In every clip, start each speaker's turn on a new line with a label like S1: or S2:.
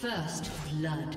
S1: First blood.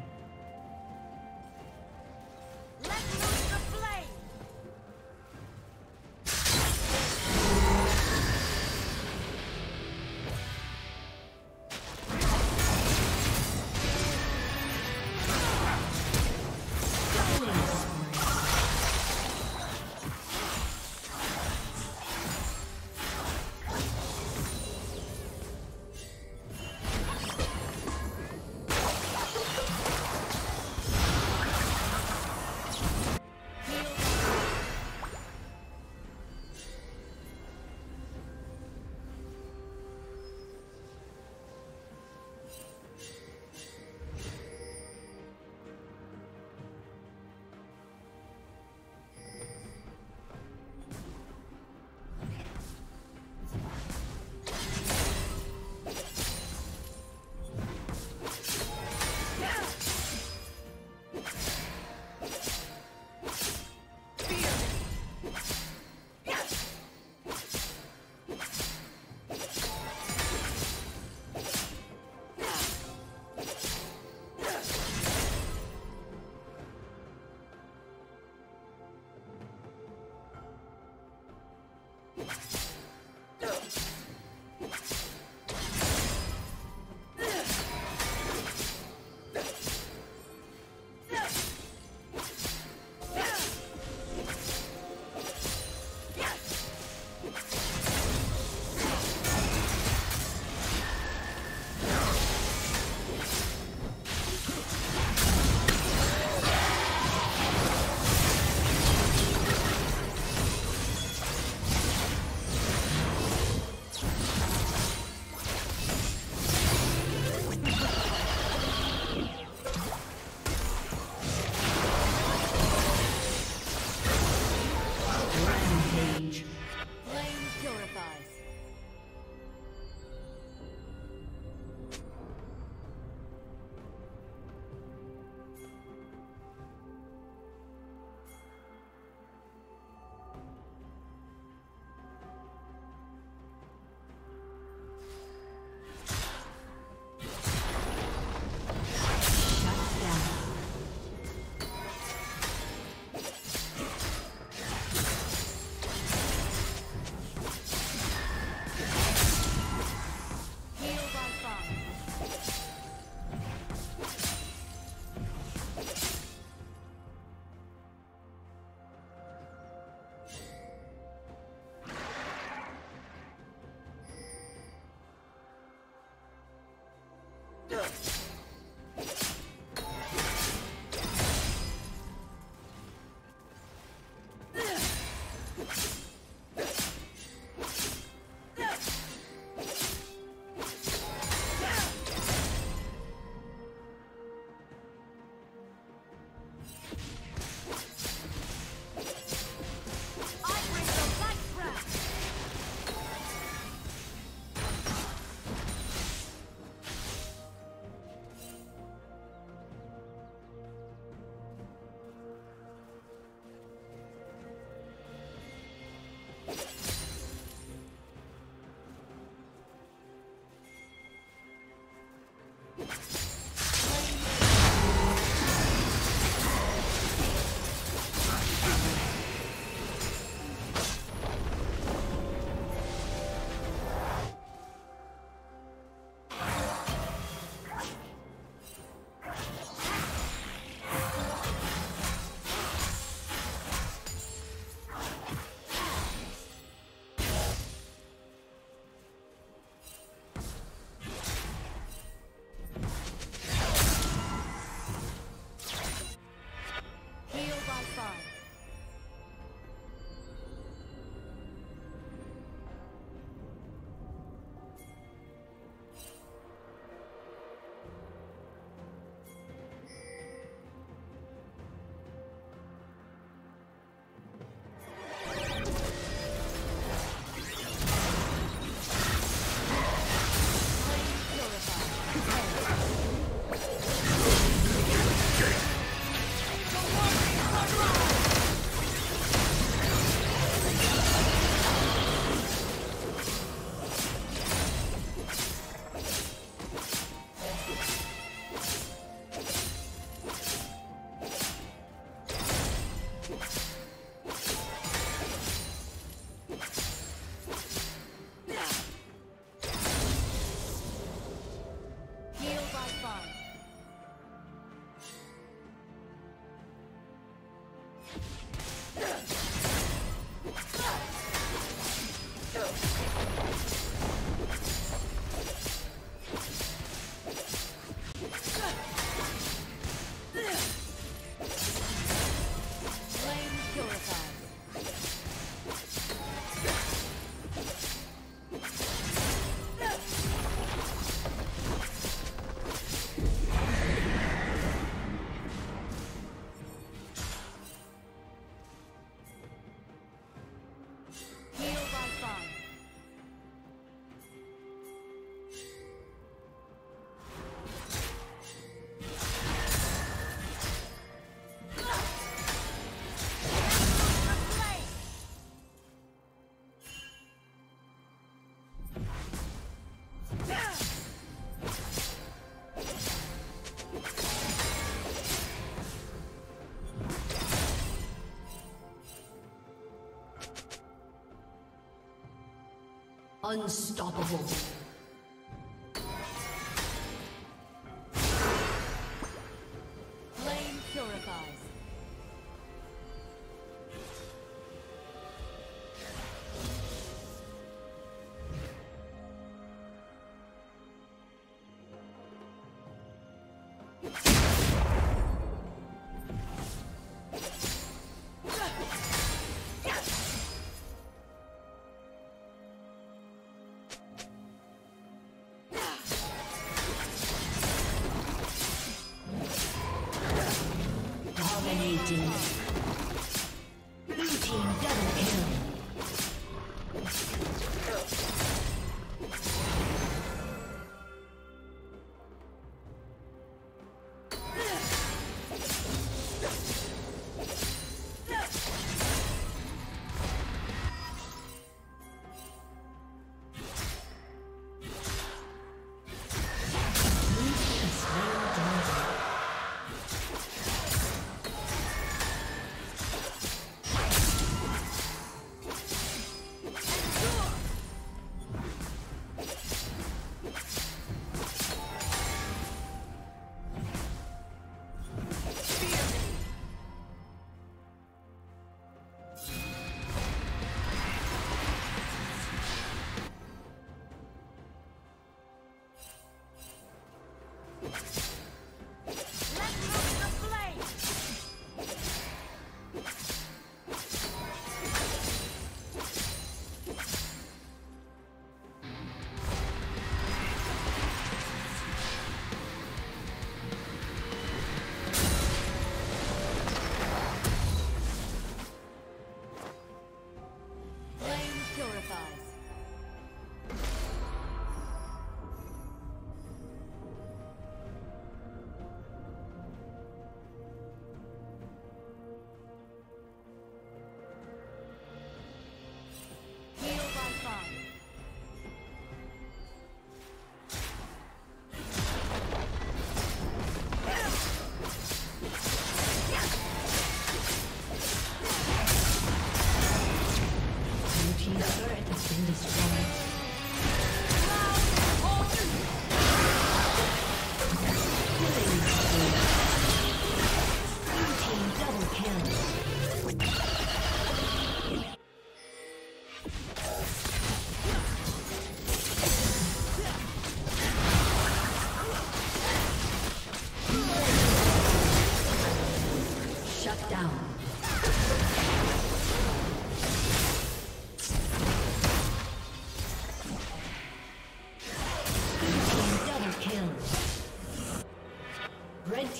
S1: Unstoppable.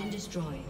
S1: Been destroyed.